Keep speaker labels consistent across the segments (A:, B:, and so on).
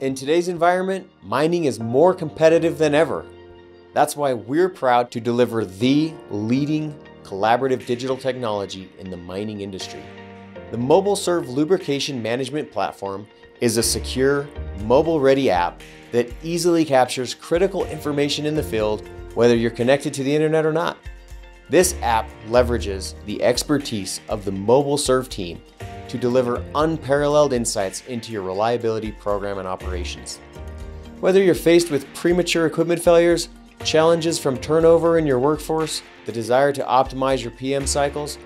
A: In today's environment, mining is more competitive than ever. That's why we're proud to deliver the leading collaborative digital technology in the mining industry. The Mobil Serv lubrication management platform is a secure, mobile ready app that easily captures critical information in the field, whether you're connected to the internet or not. This app leverages the expertise of the Mobil Serv team to deliver unparalleled insights into your reliability program and operations. Whether you're faced with premature equipment failures, challenges from turnover in your workforce, the desire to optimize your PM cycles,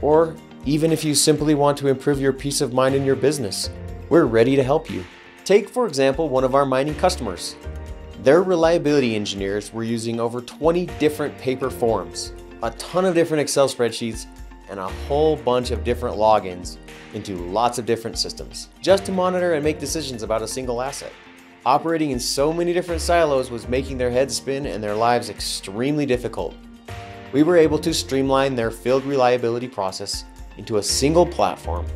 A: or even if you simply want to improve your peace of mind in your business, we're ready to help you. Take, for example, one of our mining customers. Their reliability engineers were using over 20 different paper forms, a ton of different Excel spreadsheets, and a whole bunch of different logins into lots of different systems, just to monitor and make decisions about a single asset. Operating in so many different silos was making their heads spin and their lives extremely difficult. We were able to streamline their field reliability process into a single platform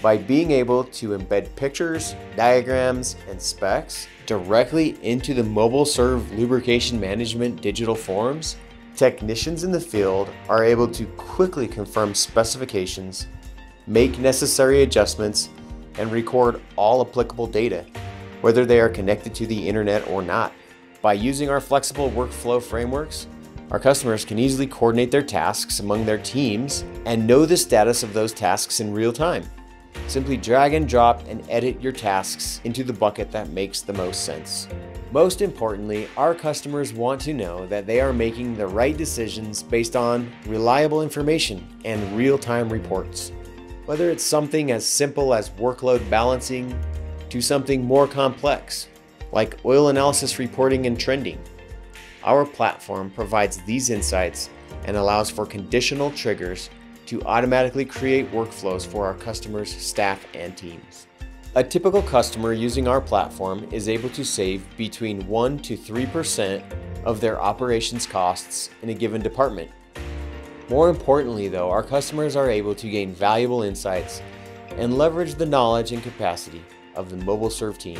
A: by being able to embed pictures, diagrams, and specs directly into the Mobil Serv lubrication management digital forms. Technicians in the field are able to quickly confirm specifications, make necessary adjustments, and record all applicable data, whether they are connected to the internet or not. By using our flexible workflow frameworks, our customers can easily coordinate their tasks among their teams and know the status of those tasks in real time. Simply drag and drop and edit your tasks into the bucket that makes the most sense. Most importantly, our customers want to know that they are making the right decisions based on reliable information and real time reports. Whether it's something as simple as workload balancing to something more complex, like oil analysis reporting and trending. Our platform provides these insights and allows for conditional triggers to automatically create workflows for our customers, staff, and teams. A typical customer using our platform is able to save between 1 to 3% of their operations costs in a given department. More importantly, though, our customers are able to gain valuable insights and leverage the knowledge and capacity of the Mobil Serv team.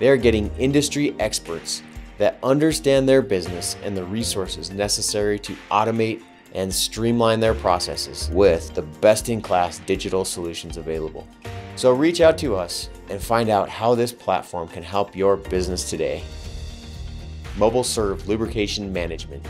A: They are getting industry experts that understand their business and the resources necessary to automate and streamline their processes with the best in class digital solutions available. So reach out to us and find out how this platform can help your business today. Mobil Serv Lubrication Management.